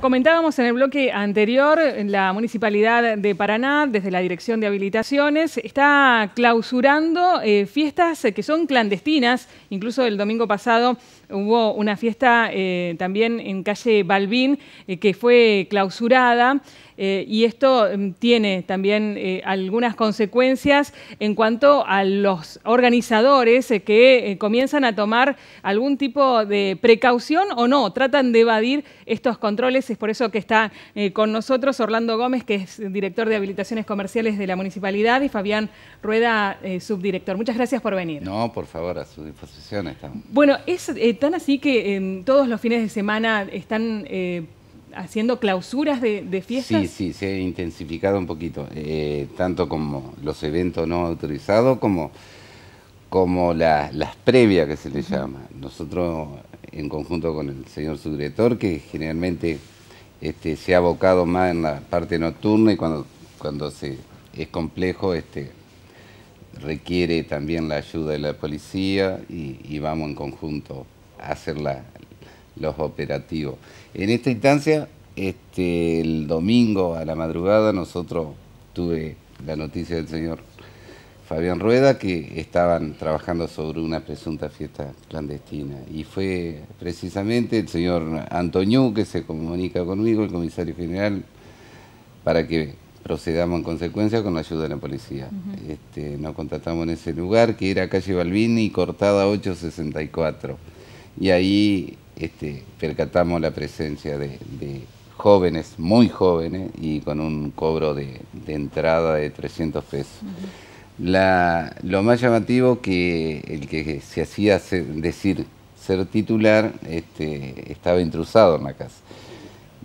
Comentábamos en el bloque anterior, la Municipalidad de Paraná, desde la Dirección de Habilitaciones, está clausurando eh, fiestas que son clandestinas. Incluso el domingo pasado hubo una fiesta eh, también en calle Balbín eh, que fue clausurada. Eh, y esto mm, tiene también eh, algunas consecuencias en cuanto a los organizadores eh, que comienzan a tomar algún tipo de precaución o no, tratan de evadir estos controles. Es por eso que está con nosotros Orlando Gómez, que es director de habilitaciones comerciales de la municipalidad, y Fabián Rueda, subdirector. Muchas gracias por venir. No, por favor, a su disposición estamos. Bueno, es tan así que em, todos los fines de semana están haciendo clausuras de, fiestas? Sí, sí, se ha intensificado un poquito, eh, tanto como los eventos no autorizados como, como las previas que se le llama. Nosotros, en conjunto con el señor subdirector, que generalmente este, se ha abocado más en la parte nocturna y cuando, cuando se, es complejo, este, requiere también la ayuda de la policía y, y vamos en conjunto a hacer la, los operativos. En esta instancia, este, el domingo a la madrugada nosotros tuve la noticia del señor Fabián Rueda que estaban trabajando sobre una presunta fiesta clandestina y fue precisamente el señor Antonio que se comunica conmigo, el comisario general, para que procedamos en consecuencia con la ayuda de la policía. este, nos contactamos en ese lugar que era calle Balbini, cortada 864 y ahí este, percatamos la presencia de, jóvenes, muy jóvenes, y con un cobro de, entrada de 300 pesos. lo más llamativo que el que se hacía decir ser titular este, estaba intrusado en la casa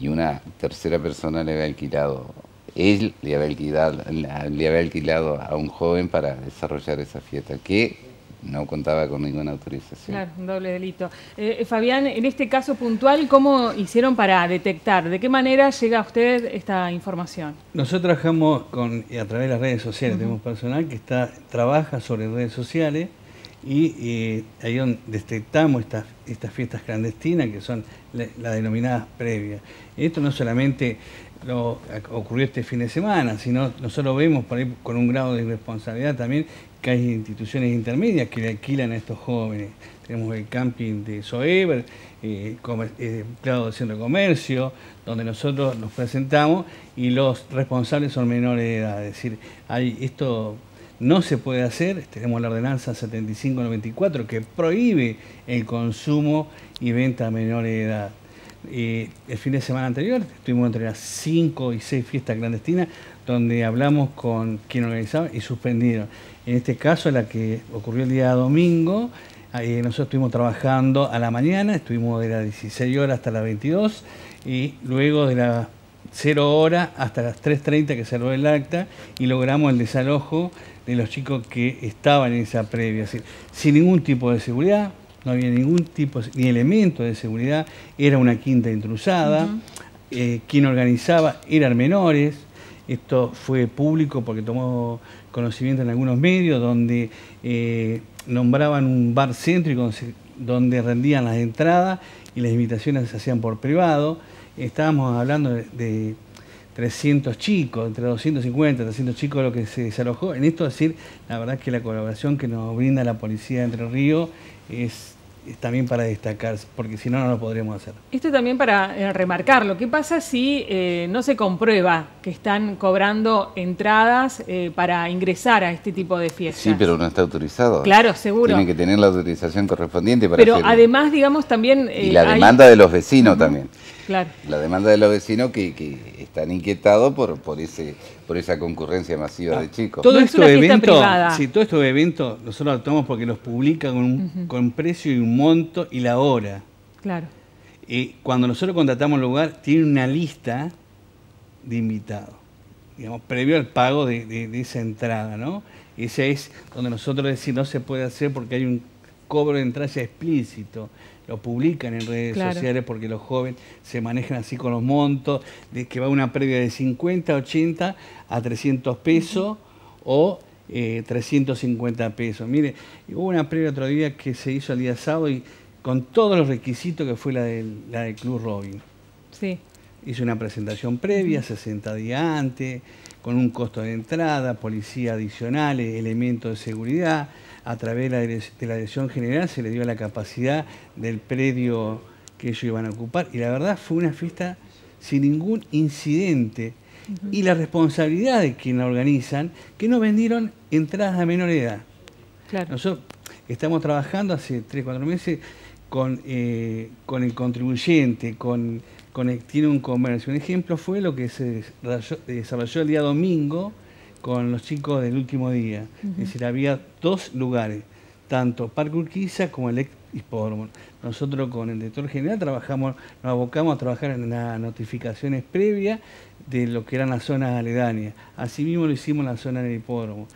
y una tercera persona le había alquilado, él le había alquilado, le había alquilado a un joven para desarrollar esa fiesta, que no contaba con ninguna autorización. Claro, un doble delito. Eh, eh, Fabián, en este caso puntual, ¿cómo hicieron para detectar? ¿De qué manera llega a usted esta información? Nosotros trabajamos con, a través de las redes sociales, tenemos personal que está, trabaja sobre redes sociales y eh, ahí donde detectamos estas, estas fiestas clandestinas que son las denominadas previas. Esto no solamente lo ocurrió este fin de semana, sino nosotros vemos por ahí con un grado de irresponsabilidad también que hay instituciones intermedias que le alquilan a estos jóvenes. Tenemos el camping de Soever, eh, eh del centro de comercio, donde nosotros nos presentamos y los responsables son menores de edad. Es decir, hay, esto no se puede hacer. Tenemos la ordenanza 7594 que prohíbe el consumo y venta a menores de edad. Eh, el fin de semana anterior estuvimos entre las 5 y 6 fiestas clandestinas donde hablamos con quien organizaba y suspendieron. En este caso, la que ocurrió el día domingo, nosotros estuvimos trabajando a la mañana, estuvimos de las 16 horas hasta las 22 y luego de las 0 horas hasta las 3.30 que cerró el acta y logramos el desalojo de los chicos que estaban en esa previa, sin ningún tipo de seguridad, no había ningún tipo ni elemento de seguridad, era una quinta intrusada, eh, quien organizaba eran menores, esto fue público porque tomó conocimiento en algunos medios donde eh, nombraban un bar céntrico donde rendían las entradas y las invitaciones se hacían por privado. Estábamos hablando de, 300 chicos, entre 250 y 300 chicos lo que se desalojó. En esto decir, la verdad que la colaboración que nos brinda la Policía de Entre Ríos es también para destacar, porque si no, no lo podríamos hacer. Esto también para eh, remarcarlo. ¿Qué pasa si eh, no se comprueba que están cobrando entradas eh, para ingresar a este tipo de fiestas? Sí, pero no está autorizado. Claro, seguro. Tienen que tener la autorización correspondiente para Pero además, digamos, también... y la demanda de los vecinos también. Claro. La demanda de los vecinos que, están inquietados por, por, ese, por esa concurrencia masiva de chicos. Todo esto evento, sí, todo estos eventos nosotros lo tomamos porque los publican con, un, con precio y un monto y la hora. Claro. Y cuando nosotros contratamos el lugar, tiene una lista de invitados, digamos, previo al pago de, esa entrada, ¿no? Ese es donde nosotros decimos no se puede hacer porque hay un cobro de entrada explícito lo publican en redes sociales porque los jóvenes se manejan así con los montos, de que va una previa de 50, 80 a 300 pesos o 350 eh, pesos. Mire, hubo una previa otro día que se hizo el día sábado y con todos los requisitos que fue la del, la del Club Robin. Sí. hizo una presentación previa, 60 días antes, con un costo de entrada, policía adicional, elementos de seguridad. A través de la dirección general se le dio la capacidad del predio que ellos iban a ocupar. Y la verdad fue una fiesta sin ningún incidente. Y la responsabilidad de quienes la organizan, que no vendieron entradas a menor edad. Nosotros estamos trabajando hace 3, 4 meses con, eh, con el contribuyente, con tiene un comercio. Un ejemplo fue lo que se desarrolló el día domingo con los chicos del último día. Es decir, había dos lugares, tanto Parque Urquiza como el hipódromo. Nosotros con el director general trabajamos, nos abocamos a trabajar en las notificaciones previas de lo que eran las zonas aledañas. Asimismo lo hicimos en la zona del hipódromo.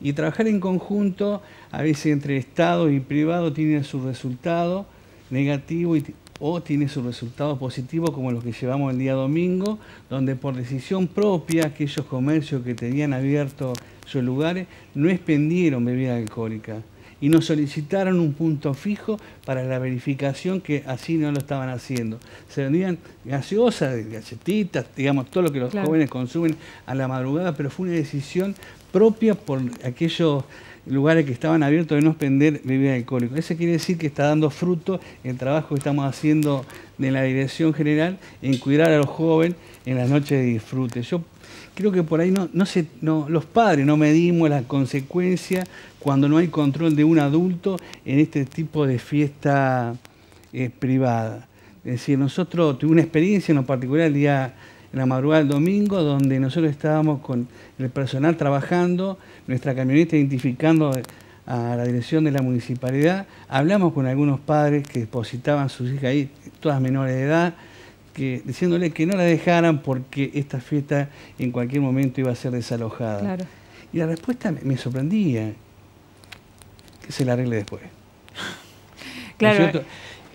Y trabajar en conjunto, a veces entre Estado y privado, tiene su resultado negativo y o tiene sus resultados positivos como los que llevamos el día domingo, donde por decisión propia aquellos comercios que tenían abiertos sus lugares no expendieron bebida alcohólica y nos solicitaron un punto fijo para la verificación que así no lo estaban haciendo. Se vendían gaseosas, galletitas, digamos, todo lo que los jóvenes consumen a la madrugada, pero fue una decisión propia por aquellos lugares que estaban abiertos de no expender bebidas alcohólicas. Eso quiere decir que está dando fruto el trabajo que estamos haciendo de la dirección general en cuidar a los jóvenes en las noches de disfrute. Yo creo que por ahí no, no, se, no los padres no medimos las consecuencias cuando no hay control de un adulto en este tipo de fiesta eh, privada. Es decir, nosotros tuvimos una experiencia en lo particular el día en la madrugada del domingo, donde nosotros estábamos con el personal trabajando, nuestra camioneta identificando a la dirección de la municipalidad. Hablamos con algunos padres que depositaban sus hijas ahí, todas menores de edad, que, diciéndole que no la dejaran porque esta fiesta en cualquier momento iba a ser desalojada. Y la respuesta me sorprendía, que se la arregle después. Claro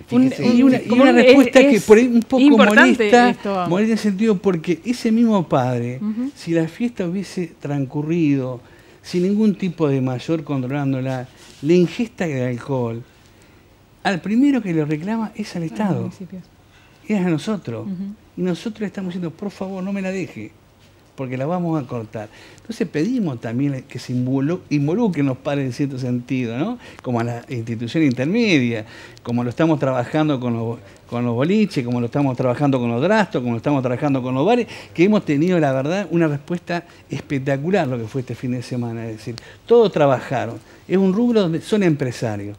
y una, respuesta que por ahí un poco molesta, molesta en el sentido porque ese mismo padre, si la fiesta hubiese transcurrido sin ningún tipo de mayor controlándola, la ingesta de alcohol, al primero que lo reclama es al Estado, es a nosotros. Y nosotros le estamos diciendo, por favor, no me la deje porque la vamos a cortar. Entonces pedimos también que se involucren los padres en cierto sentido, ¿no? Como a la institución intermedia, como lo estamos trabajando con los, con los boliches, como lo estamos trabajando con los drastos, como lo estamos trabajando con los bares, que hemos tenido, la verdad, una respuesta espectacular lo que fue este fin de semana. Es decir, todos trabajaron. Es un rubro donde son empresarios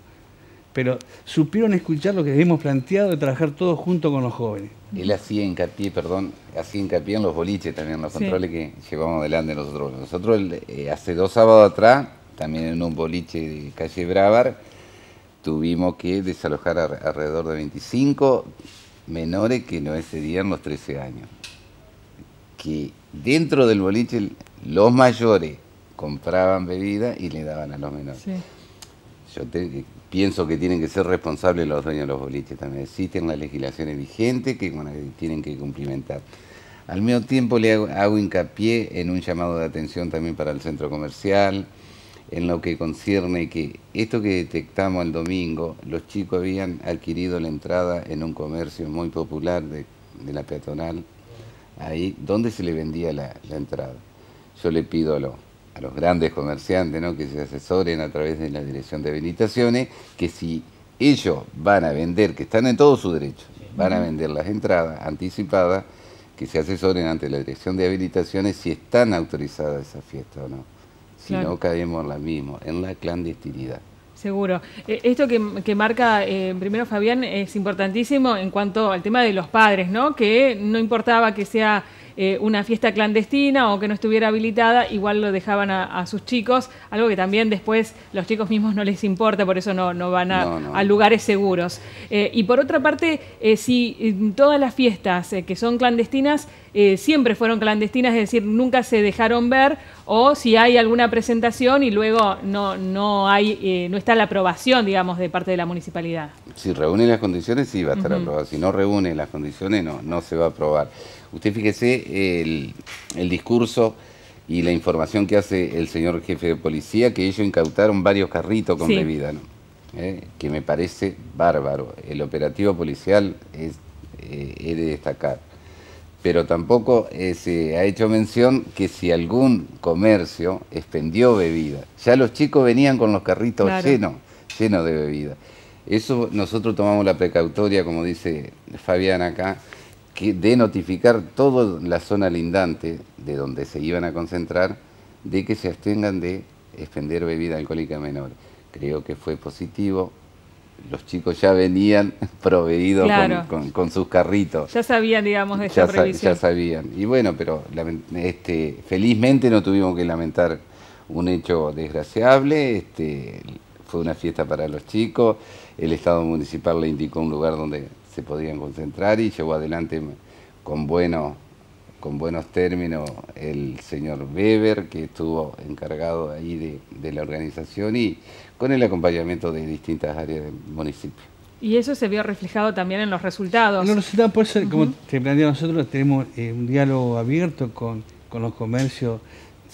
pero supieron escuchar lo que hemos planteado de trabajar todos junto con los jóvenes. Él hacía hincapié, perdón, hacía hincapié en los boliches también, los controles que llevamos adelante nosotros. Nosotros eh, hace dos sábados atrás, también en un boliche de calle Bravar, tuvimos que desalojar alrededor de 25 menores que no excedían los 13 años. Que dentro del boliche los mayores compraban bebida y le daban a los menores. Yo te, pienso que tienen que ser responsables los dueños de los boliches también. Existen las legislaciones vigentes que, tienen que cumplimentar. Al mismo tiempo le hago, hincapié en un llamado de atención también para el centro comercial, en lo que concierne que esto que detectamos el domingo, los chicos habían adquirido la entrada en un comercio muy popular de, la peatonal, ahí donde se le vendía la, entrada. Yo le pido a los a los grandes comerciantes ¿no? que se asesoren a través de la dirección de habilitaciones, que si ellos van a vender, que están en todo su derecho, van a vender las entradas anticipadas, que se asesoren ante la dirección de habilitaciones si están autorizadas esa fiesta o no. Si no, caemos en la misma, en la clandestinidad. Seguro. Eh, esto que, marca eh, primero Fabián es importantísimo en cuanto al tema de los padres, ¿no? Que no importaba que sea eh, una fiesta clandestina o que no estuviera habilitada, igual lo dejaban a, sus chicos, algo que también después los chicos mismos no les importa, por eso no, no van a, lugares seguros. Eh, y por otra parte, eh, si todas las fiestas que son clandestinas siempre fueron clandestinas, es decir, nunca se dejaron ver, o si hay alguna presentación y luego no, no, hay, no está la aprobación, digamos, de parte de la municipalidad. Si reúne las condiciones, sí va a estar aprobado. Si no reúne las condiciones, no, no se va a aprobar. Usted fíjese el, discurso y la información que hace el señor jefe de policía, que ellos incautaron varios carritos con bebida, ¿no? Eh, que me parece bárbaro. El operativo policial es, eh, de destacar. pero tampoco eh, se ha hecho mención que si algún comercio expendió bebida, ya los chicos venían con los carritos llenos, llenos de bebida. Eso nosotros tomamos la precautoria, como dice Fabián acá, que de notificar toda la zona lindante de donde se iban a concentrar, de que se abstengan de expender bebida alcohólica menor. Creo que fue positivo, los chicos ya venían proveídos con, sus carritos. Ya sabían, digamos, de esta ya, ya sabían. Y bueno, pero este, felizmente no tuvimos que lamentar un hecho desgraciable. Este, fue una fiesta para los chicos. El Estado Municipal le indicó un lugar donde se podían concentrar y llevó adelante con buenos con buenos términos el señor Weber, que estuvo encargado ahí de, de la organización y con el acompañamiento de distintas áreas del municipio. Y eso se vio reflejado también en los resultados. En los resultados, por ser, como te plantea nosotros, tenemos eh, un diálogo abierto con, los comercios,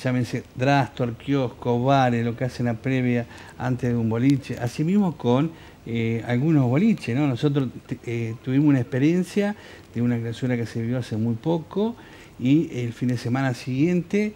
llámense Drastor, kiosco, bares, lo que hacen la previa antes de un boliche, asimismo con eh, algunos boliches, ¿no? Nosotros eh, tuvimos una experiencia de una clausura que se vio hace muy poco y el fin de semana siguiente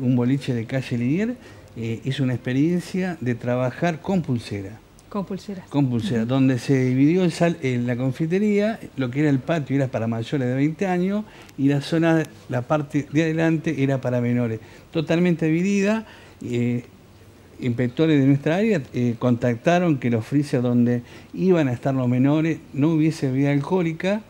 un boliche de calle Linier eh, hizo una experiencia de trabajar con pulsera. Con pulsera. Con pulsera, donde se dividió en la confitería, lo que era el patio era para mayores de 20 años y la zona, la parte de adelante era para menores. Totalmente dividida. Eh, inspectores de nuestra área eh, contactaron que los freezer donde iban a estar los menores no hubiese bebida alcohólica,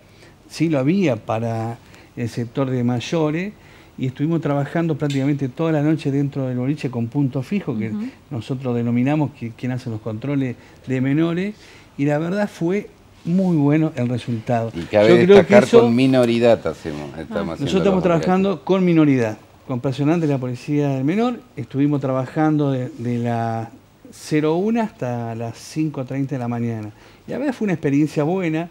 sí lo había para el sector de mayores, y estuvimos trabajando prácticamente toda la noche dentro del boliche con punto fijo, que nosotros denominamos que, quien hace los controles de menores, y la verdad fue muy bueno el resultado. Y cabe destacar con minoridad hacemos. Estamos nosotros estamos trabajando con minoridad, con la Policía del Menor, estuvimos trabajando de, de las 01 hasta las 5.30 de la mañana. Y la verdad fue una experiencia buena,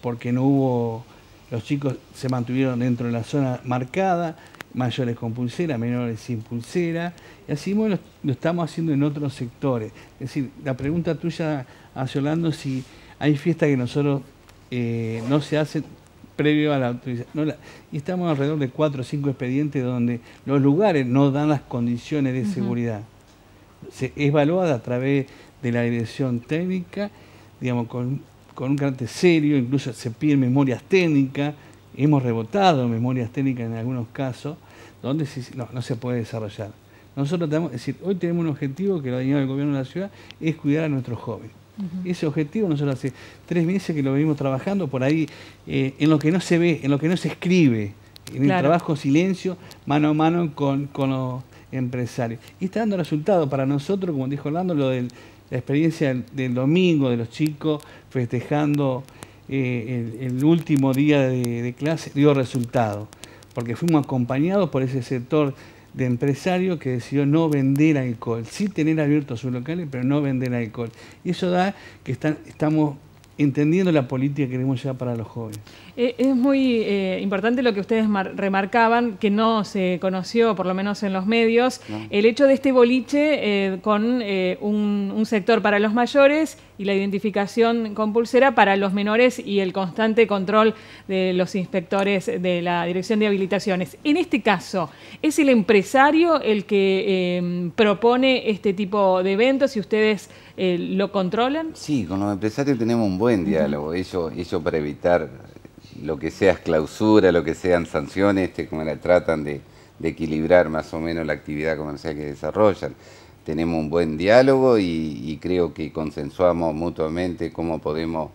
porque no hubo los chicos se mantuvieron dentro de la zona marcada, mayores con pulsera, menores sin pulsera, y así lo, estamos haciendo en otros sectores. Es decir, la pregunta tuya hacia Orlando, si hay fiestas que nosotros eh, no se hacen previo a la autorización. y estamos alrededor de cuatro o cinco expedientes donde los lugares no dan las condiciones de seguridad. Se es evaluada a través de la dirección técnica, digamos, con, con un carácter serio, incluso se piden memorias técnicas, hemos rebotado memorias técnicas en algunos casos, donde no, se puede desarrollar. Nosotros tenemos, es decir, hoy tenemos un objetivo que lo ha el gobierno de la ciudad, es cuidar a nuestros jóvenes. Ese objetivo nosotros hace. Tres meses que lo venimos trabajando por ahí, eh, en lo que no se ve, en lo que no se escribe, en el trabajo silencio, mano a mano con, los empresarios. Y está dando resultados para nosotros, como dijo Orlando, lo de la experiencia del domingo de los chicos festejando eh, el, último día de, clase dio resultado, porque fuimos acompañados por ese sector de empresarios que decidió no vender alcohol, sí tener abiertos sus locales, pero no vender alcohol. Y eso da que estamos entendiendo la política que queremos llevar para los jóvenes. Eh, es muy eh, importante lo que ustedes remarcaban, que no se conoció, por lo menos en los medios, el hecho de este boliche eh, con un, sector para los mayores y la identificación con pulsera para los menores y el constante control de los inspectores de la Dirección de Habilitaciones. En este caso, ¿es el empresario el que propone este tipo de eventos y ustedes lo controlan? Sí, con los empresarios tenemos un buen diálogo, eso, eso para evitar lo que sea clausura, lo que sean sanciones, este, como la tratan de, equilibrar más o menos la actividad comercial que desarrollan. Tenemos un buen diálogo y, creo que consensuamos mutuamente cómo podemos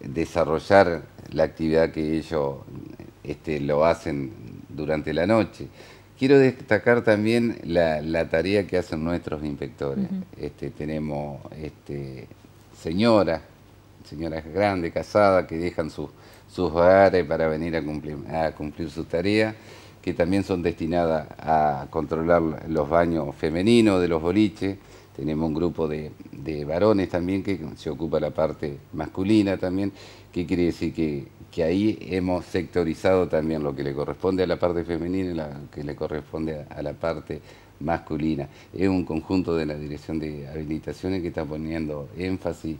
desarrollar la actividad que ellos este, lo hacen durante la noche. Quiero destacar también la, tarea que hacen nuestros inspectores. este, tenemos este, señoras, señoras grandes, casadas, que dejan sus hogares para venir a cumplir, a cumplir sus tareas, que también son destinadas a controlar los baños femeninos de los boliches. Tenemos un grupo de, varones también que se ocupa la parte masculina también, que quiere decir que, que, ahí hemos sectorizado también lo que le corresponde a la parte femenina y lo que le corresponde a, a la parte masculina. Es un conjunto de la Dirección de Habilitaciones que está poniendo énfasis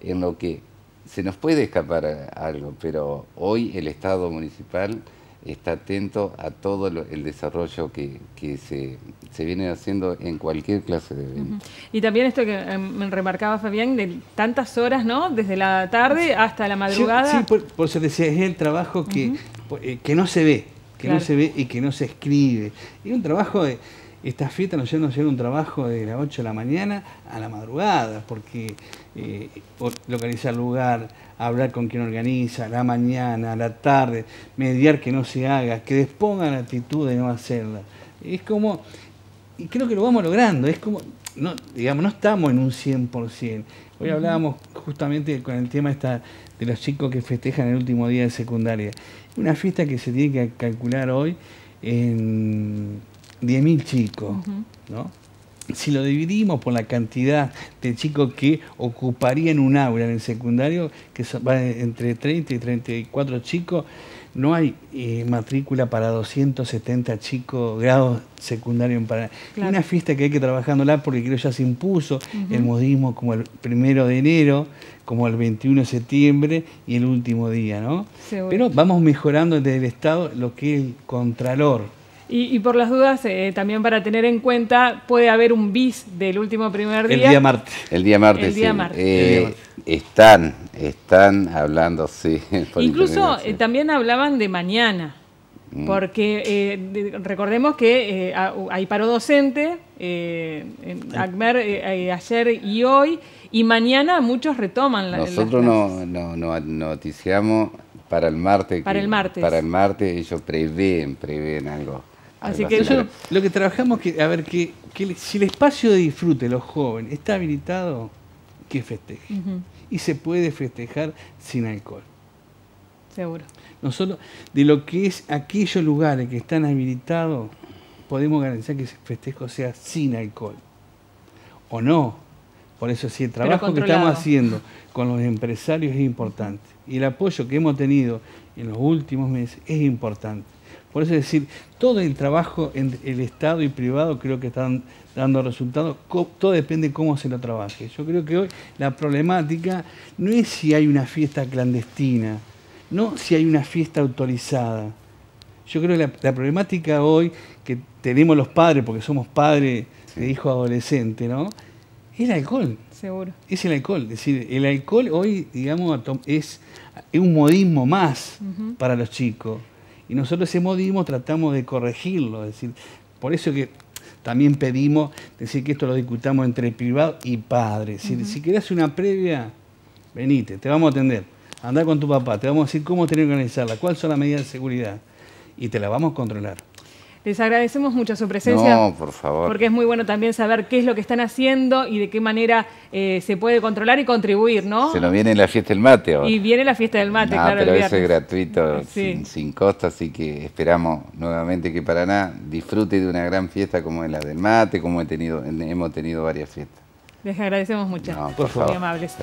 en lo que se nos puede escapar algo, pero hoy el Estado municipal está atento a todo el desarrollo que, se, viene haciendo en cualquier clase de evento. Y también esto que em, me remarcaba Fabián, de tantas horas, ¿no? Desde la tarde hasta la madrugada. Sí, por, eso decía, es el trabajo que, eh, que no se ve, que no se ve y que no se escribe. Y un trabajo de esta fiesta nos llevan a hacer un trabajo de las 8 de la mañana a la madrugada, porque eh, localizar lugar, hablar con quien organiza, la mañana, la tarde, mediar que no se haga, que disponga la actitud de no hacerla. Es como, y creo que lo vamos logrando, es como, no, digamos, no estamos en un 100%. Hoy hablábamos justamente con el tema esta de los chicos que festejan el último día de secundaria. Una fiesta que se tiene que calcular hoy en 10.000 chicos, ¿no? Si lo dividimos por la cantidad de chicos que ocuparían un aula en el secundario, que va entre 30 y 34 chicos, no hay eh, matrícula para 270 chicos grados secundarios en Paraná. Una fiesta que hay que trabajándola porque creo ya se impuso el modismo como el primero de enero, como el 21 de septiembre y el último día, ¿no? Pero vamos mejorando desde el Estado lo que es el contralor y, por las dudas, eh, también para tener en cuenta, puede haber un bis del último primer día. El día martes. El día martes, el día martes. Eh, están, están hablando, sí. Incluso eh, también hablaban de mañana, mm. porque recordemos que hay paro docente en ACMER ayer y hoy, y mañana muchos retoman la Nosotros no, no, no, noticiamos para el martes. Para el martes. Para el martes ellos prevén, prevén algo. Así que lo que trabajamos, que, a ver, que, si el espacio de disfrute de los jóvenes está habilitado, que festeje. Y se puede festejar sin alcohol. Seguro. Nosotros, de lo que es aquellos lugares que están habilitados, podemos garantizar que ese festejo sea sin alcohol. O no. Por eso, si el trabajo que estamos haciendo con los empresarios es importante y el apoyo que hemos tenido en los últimos meses es importante. Por eso es decir, todo el trabajo en el Estado y privado creo que están dando resultados, todo depende de cómo se lo trabaje. Yo creo que hoy la problemática no es si hay una fiesta clandestina, no si hay una fiesta autorizada. Yo creo que la, problemática hoy que tenemos los padres, porque somos padres de hijos adolescentes, ¿no? Es el alcohol. Seguro. Es el alcohol. Es decir, el alcohol hoy, digamos, es un modismo más para los chicos. Y nosotros ese modismo tratamos de corregirlo, es decir, por eso que también pedimos decir que esto lo discutamos entre privado y padre. Si querés una previa, venite, te vamos a atender. Andá con tu papá, te vamos a decir cómo tener que organizarla, cuáles son las medidas de seguridad y te la vamos a controlar. Les agradecemos mucho su presencia. No, por favor. Porque es muy bueno también saber qué es lo que están haciendo y de qué manera eh, se puede controlar y contribuir, ¿no? Se nos viene la fiesta del mate ahora. Y viene la fiesta del mate, claro. Pero eso es gratuito, sin, costo, así que esperamos nuevamente que Paraná disfrute de una gran fiesta como es la del mate, como he tenido, hemos tenido varias fiestas. Les agradecemos mucho. No, por favor. Muy amables.